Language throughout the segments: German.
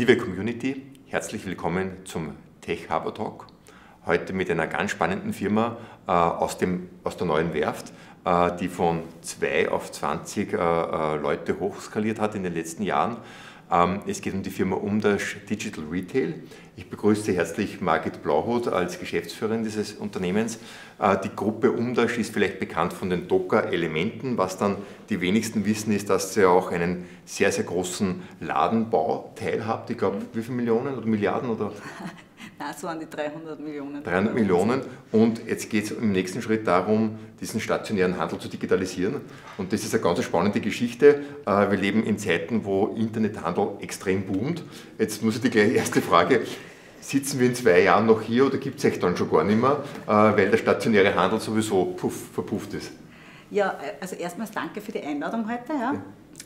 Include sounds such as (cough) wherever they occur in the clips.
Liebe Community, herzlich willkommen zum Tech Harbor Talk. Heute mit einer ganz spannenden Firma äh, aus, dem, aus der neuen Werft, die von 2 auf 20 äh, äh, Leute hochskaliert hat in den letzten Jahren. Ähm, es geht um die Firma Umdash Digital Retail. Ich begrüße herzlich Margit Blauhut als Geschäftsführerin dieses Unternehmens. Äh, die Gruppe Umdash ist vielleicht bekannt von den Docker-Elementen. Was dann die wenigsten wissen, ist, dass sie auch einen sehr, sehr großen Ladenbauteil habt. Ich glaube, wie viele Millionen oder Milliarden? Oder? (laughs) Nein, es waren die 300 Millionen. 300 Millionen. Und jetzt geht es im nächsten Schritt darum, diesen stationären Handel zu digitalisieren. Und das ist eine ganz spannende Geschichte. Äh, wir leben in Zeiten, wo Internethandel extrem boomt. Jetzt muss ich die gleich erste Frage sitzen wir in zwei Jahren noch hier oder gibt es euch dann schon gar nicht mehr, äh, weil der stationäre Handel sowieso puff, verpufft ist? Ja, also erstmals danke für die Einladung heute. Ja.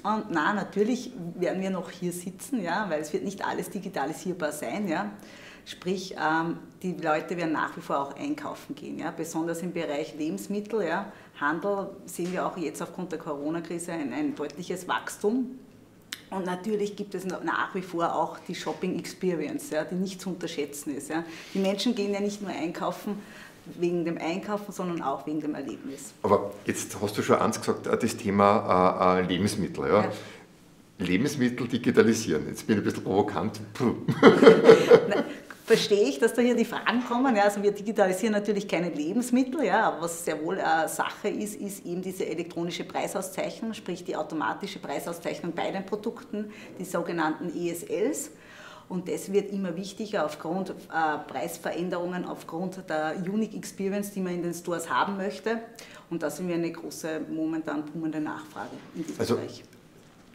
Und na, natürlich werden wir noch hier sitzen, ja, weil es wird nicht alles digitalisierbar sein. Ja. Sprich, ähm, die Leute werden nach wie vor auch einkaufen gehen, ja? besonders im Bereich Lebensmittel. Ja? Handel sehen wir auch jetzt aufgrund der Corona-Krise ein, ein deutliches Wachstum. Und natürlich gibt es nach wie vor auch die Shopping Experience, ja, die nicht zu unterschätzen ist. Ja. Die Menschen gehen ja nicht nur einkaufen wegen dem Einkaufen, sondern auch wegen dem Erlebnis. Aber jetzt hast du schon eins gesagt, äh, das Thema äh, äh, Lebensmittel. Ja. ja. Lebensmittel digitalisieren. Jetzt bin ich ein bisschen provokant. (laughs) (laughs) verstehe ich, dass da hier die Fragen kommen. Ja, also wir digitalisieren natürlich keine Lebensmittel, ja, aber was sehr wohl eine Sache ist, ist eben diese elektronische Preisauszeichnung, sprich die automatische Preisauszeichnung bei den Produkten, die sogenannten ESLs. Und das wird immer wichtiger aufgrund äh, Preisveränderungen, aufgrund der Unique Experience, die man in den Stores haben möchte. Und da sind wir eine große, momentan boomende Nachfrage in diesem also, Bereich.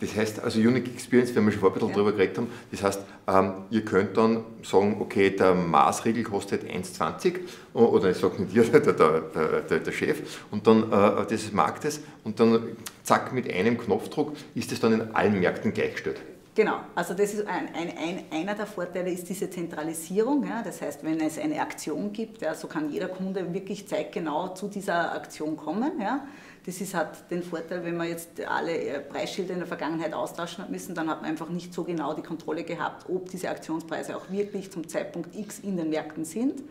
Das heißt, also Unique Experience, wenn wir schon vorher ein bisschen ja. drüber geredet haben, das heißt, ähm, ihr könnt dann sagen, okay, der Maßregel kostet 1,20 oder ich sage nicht ihr, (laughs) der, der, der, der, Chef, und dann äh, des Marktes und dann zack, mit einem Knopfdruck ist es dann in allen Märkten gleichgestellt. Genau, also das ist ein, ein, ein, einer der Vorteile ist diese Zentralisierung. Ja, das heißt, wenn es eine Aktion gibt, ja, so kann jeder Kunde wirklich zeitgenau zu dieser Aktion kommen. Ja. Das ist, hat den Vorteil, wenn man jetzt alle äh, Preisschilder in der Vergangenheit austauschen hat müssen, dann hat man einfach nicht so genau die Kontrolle gehabt, ob diese Aktionspreise auch wirklich zum Zeitpunkt X in den Märkten sind.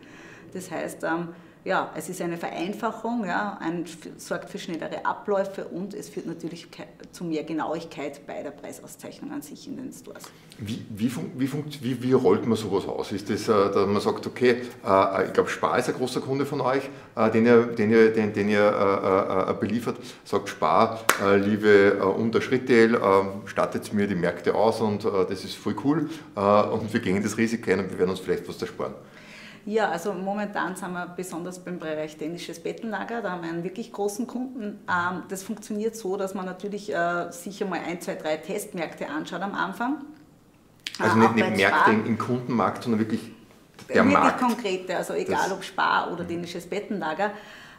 Das heißt, ähm, ja, es ist eine Vereinfachung, ja, ein, sorgt für schnellere Abläufe und es führt natürlich zu mehr Genauigkeit bei der Preisauszeichnung an sich in den Stores. Wie, wie, wie, wie, wie rollt man sowas aus? Ist das, äh, dass man sagt, okay, äh, ich glaube, Spar ist ein großer Kunde von euch, äh, den ihr, den ihr, den, den ihr beliefert, sagt Spar, liebe Unterschrittel, stattet mir die Märkte aus und das ist voll cool und wir gehen das Risiko ein und wir werden uns vielleicht was ersparen. Ja, also momentan sind wir besonders beim Bereich dänisches Bettenlager, da haben wir einen wirklich großen Kunden. Ähm, das funktioniert so, dass man natürlich äh, sicher mal ein, zwei, drei Testmärkte anschaut am Anfang. Also nicht, nicht Märkte im Kundenmarkt, sondern wirklich der wirklich Markt. konkrete, also egal ob Spar oder dänisches Bettenlager.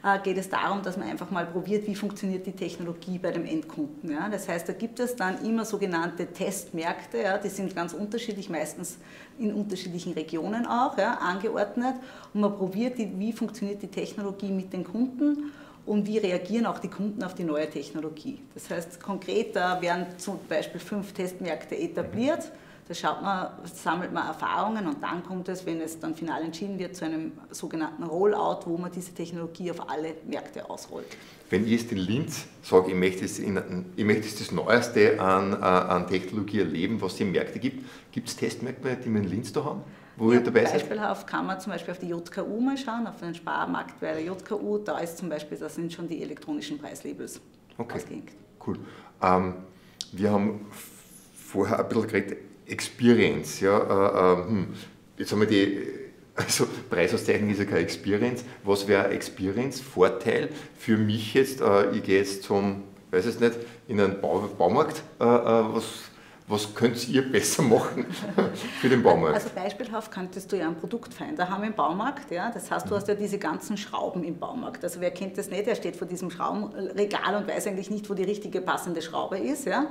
Äh, geht es darum, dass man einfach mal probiert, wie funktioniert die Technologie bei dem Endkunden. Ja? Das heißt, da gibt es dann immer sogenannte Testmärkte, ja? die sind ganz unterschiedlich, meistens in unterschiedlichen Regionen auch ja, angeordnet. Und man probiert, wie funktioniert die Technologie mit den Kunden und wie reagieren auch die Kunden auf die neue Technologie. Das heißt, konkret da werden zum Beispiel fünf Testmärkte etabliert. Da schaut man, sammelt man Erfahrungen und dann kommt es, wenn es dann final entschieden wird, zu einem sogenannten Rollout, wo man diese Technologie auf alle Märkte ausrollt. Wenn ich jetzt in Linz sage, ich möchte, es in, ich möchte es das Neueste an, äh, an Technologie erleben, was es im Märkte gibt, gibt es Testmärkte, die wir in Linz da haben? Wo ja, beispielhaft kann man zum Beispiel auf die JKU mal schauen, auf den Sparmarkt bei der JKU. Da ist zum Beispiel, da sind schon die elektronischen Preislabels okay. ausgehängt. Cool. Ähm, wir haben vorher ein bisschen geredet, Experience. Ja, äh, äh, hm. Jetzt haben wir die, also Preisauszeichnung ist ja keine Experience. Was wäre Experience? Vorteil für mich jetzt, äh, ich gehe jetzt zum, weiß es nicht, in einen Bau, Baumarkt, äh, äh, was, was könnt ihr besser machen (laughs) für den Baumarkt? Also beispielhaft könntest du ja einen Produktfinder haben im Baumarkt. Ja? Das heißt, du hast ja diese ganzen Schrauben im Baumarkt. Also wer kennt das nicht, er steht vor diesem Schraubenregal und weiß eigentlich nicht, wo die richtige passende Schraube ist. Ja?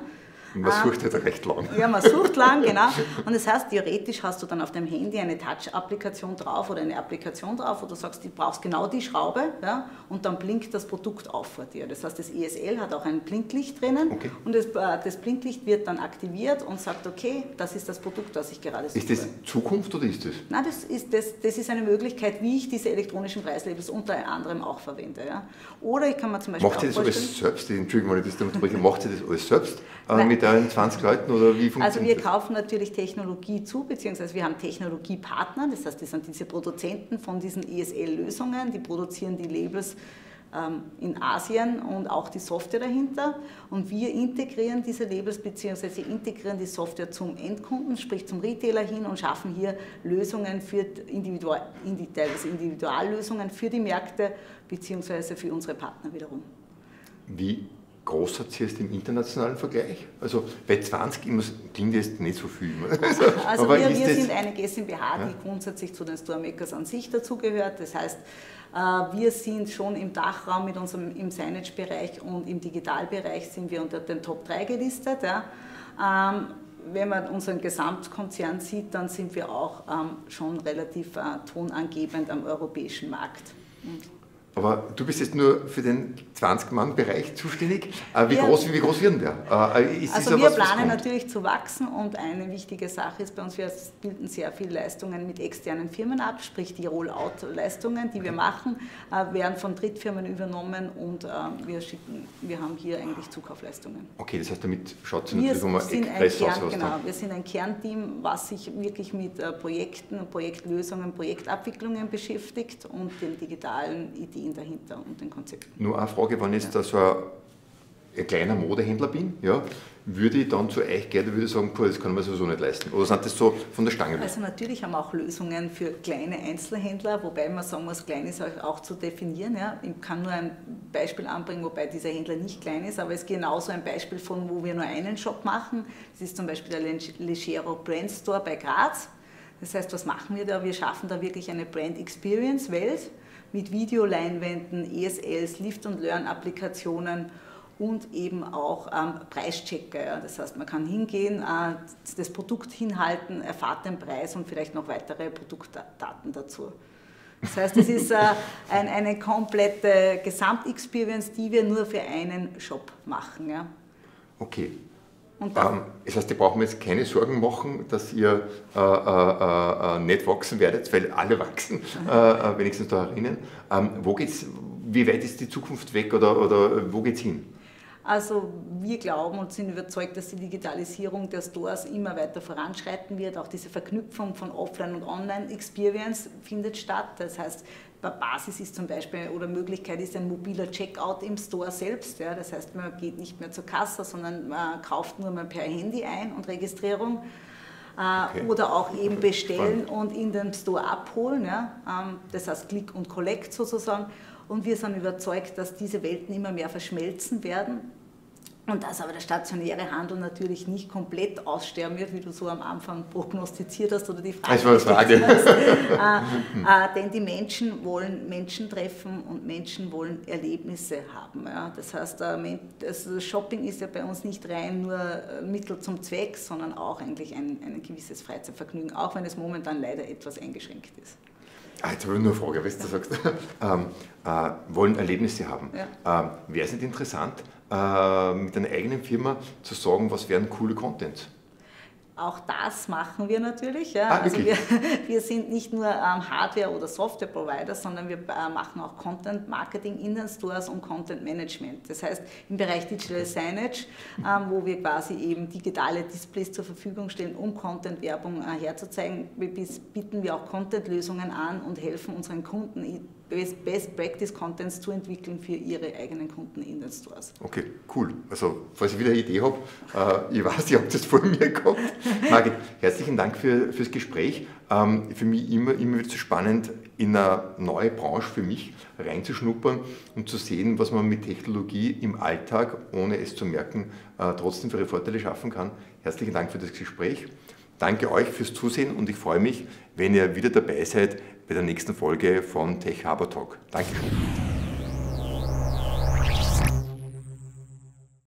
Man ah, sucht halt recht lang. Ja, man sucht lang, (laughs) genau. Und das heißt, theoretisch hast du dann auf deinem Handy eine Touch-Applikation drauf oder eine Applikation drauf, wo du sagst, du brauchst genau die Schraube ja, und dann blinkt das Produkt auf vor dir. Das heißt, das ESL hat auch ein Blinklicht drinnen okay. und das, äh, das, Blinklicht wird dann aktiviert und sagt, okay, das ist das Produkt, das ich gerade suche. Ist das Zukunft oder ist das? Nein, das ist, das, das ist eine Möglichkeit, wie ich diese elektronischen Preislabels unter anderem auch verwende. Ja. Oder ich kann mir zum Beispiel Macht ihr das alles selbst? Entschuldigung, wenn ich das unterbreche. Macht ihr das alles selbst äh, mit euren 20 Leuten oder wie funktioniert Also wir das? kaufen natürlich Technologie zu, beziehungsweise wir haben Technologiepartner, das heißt, das sind diese Produzenten von diesen ESL-Lösungen, die produzieren die Labels ähm, in Asien und auch die Software dahinter. Und wir integrieren diese Labels bzw. integrieren die Software zum Endkunden, sprich zum Retailer hin und schaffen hier Lösungen für Individual, Individuallösungen für die Märkte bzw. für unsere Partner wiederum. Wie groß hat sie jetzt im internationalen Vergleich? Also bei 20 klingt jetzt nicht so viel. Also, (laughs) also wir, wir sind eine GmbH, die ja? grundsätzlich zu den Storemakers an sich dazugehört. Das heißt, äh, wir sind schon im Dachraum mit unserem im Signage-Bereich und im Digitalbereich sind wir unter den Top 3 gelistet. Ja. Ähm, wenn man unseren Gesamtkonzern sieht, dann sind wir auch ähm, schon relativ äh, tonangebend am europäischen Markt. Und aber du bist jetzt nur für den 20-Mann-Bereich zuständig. Äh, wie, ja. groß, wie groß werden wir? Äh, also wir was, planen natürlich zu wachsen und eine wichtige Sache ist bei uns, wir bilden sehr viele Leistungen mit externen Firmen ab, sprich die Rollout-Leistungen, die wir machen, äh, werden von Drittfirmen übernommen und wir, schicken, wir haben hier eigentlich Zukaufleistungen. Okay, das heißt, damit schaut es natürlich um sind ein Kern, Genau, wir sind ein Kernteam, was sich wirklich mit Projekten, Projektlösungen, Projektabwicklungen beschäftigt und den digitalen Ideen Ideen dahinter und den Konzepten. Nur eine Frage, wenn ich ja. da so ein, ein, kleiner Modehändler bin, ja, würde ich dann zu euch gehen, würde ich sagen, das kann man sowieso nicht leisten. Oder sind das so von der Stange? Also natürlich haben wir auch Lösungen für kleine Einzelhändler, wobei man sagen muss, klein ist auch zu definieren. Ja. Ich kann nur ein Beispiel anbringen, wobei dieser Händler nicht klein ist, aber es ist genauso ein Beispiel von, wo wir nur einen Shop machen. Das ist zum Beispiel der Legero Brand Store bei Graz. Das heißt, was machen wir da? Wir schaffen da wirklich eine Brand Experience Welt mit Videoleinwänden, ESLs, Lift- und Learn-Applikationen und eben auch ähm, Preischecker. Ja. Das heißt, man kann hingehen, äh, das Produkt hinhalten, erfahrt den Preis und vielleicht noch weitere Produktdaten dazu. Das heißt, es ist äh, (laughs) ein, eine komplette Gesamtexperience, die wir nur für einen Shop machen. Ja. Okay, ähm, das heißt, ihr braucht mir jetzt keine Sorgen machen, dass ihr äh, äh, äh, nicht wachsen werdet, weil alle wachsen, äh, äh, wenigstens da herinnen. Ähm, wo geht's, wie weit ist die Zukunft weg oder, oder wo geht es hin? Also wir glauben und sind überzeugt, dass die Digitalisierung der Stores immer weiter voranschreiten wird. Auch diese Verknüpfung von Offline- und Online-Experience findet statt. Das heißt, Basis ist zum Beispiel oder Möglichkeit ist ein mobiler Checkout im Store selbst. Ja. Das heißt, man geht nicht mehr zur Kasse, sondern man kauft nur mal per Handy ein und Registrierung. Äh, okay. Oder auch eben bestellen und in den Store abholen. Ja. Ähm, das heißt Click und Collect sozusagen. Und wir sind überzeugt, dass diese Welten immer mehr verschmelzen werden und dass aber der stationäre Handel natürlich nicht komplett aussterben wird, wie du so am Anfang prognostiziert hast oder die Frage, das war Frage. Hast. äh, (laughs) äh, denn die Menschen wollen Menschen treffen und Menschen wollen Erlebnisse haben. Ja. Das heißt, äh, also Shopping ist ja bei uns nicht rein nur äh, Mittel zum Zweck, sondern auch eigentlich ein, ein gewisses Freizeitvergnügen, auch wenn es momentan leider etwas eingeschränkt ist. Ah, jetzt habe ich nur eine Frage, was du sagst. (laughs) ähm, äh, wollen Erlebnisse haben. Ja. Ähm, Wäre es nicht interessant, äh, mit einer eigenen Firma zu sagen, was wären coole Contents? Auch das machen wir natürlich. Ja. Ah, also wir, (laughs) wir, sind nicht nur ähm, Hardware- oder Software-Provider, sondern wir äh, machen auch Content-Marketing in den Stores und Content-Management. Das heißt, im Bereich Digital Signage, ähm, wo wir quasi eben digitale Displays zur Verfügung stellen, um Content-Werbung äh, herzuzeigen, bieten wir auch Content-Lösungen an und helfen unseren Kunden Best Practice Contents zu entwickeln für ihre eigenen Kunden in den Stores. Okay, cool. Also, falls ich wieder eine Idee habe, äh, ich weiß, ihr habt das vor mir gehabt. Margit, herzlichen Dank für, fürs Gespräch. Ähm, für mich immer, immer wieder so spannend, in eine neue Branche für mich reinzuschnuppern und zu sehen, was man mit Technologie im Alltag, ohne es zu merken, äh, trotzdem für ihre Vorteile schaffen kann. Herzlichen Dank für das Gespräch. Danke euch fürs Zusehen und ich freue mich, wenn ihr wieder dabei seid bei der nächsten Folge von Tech Harbor Talk. Dankeschön.